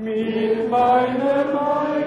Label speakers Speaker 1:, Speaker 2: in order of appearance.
Speaker 1: Mit meinem eigenen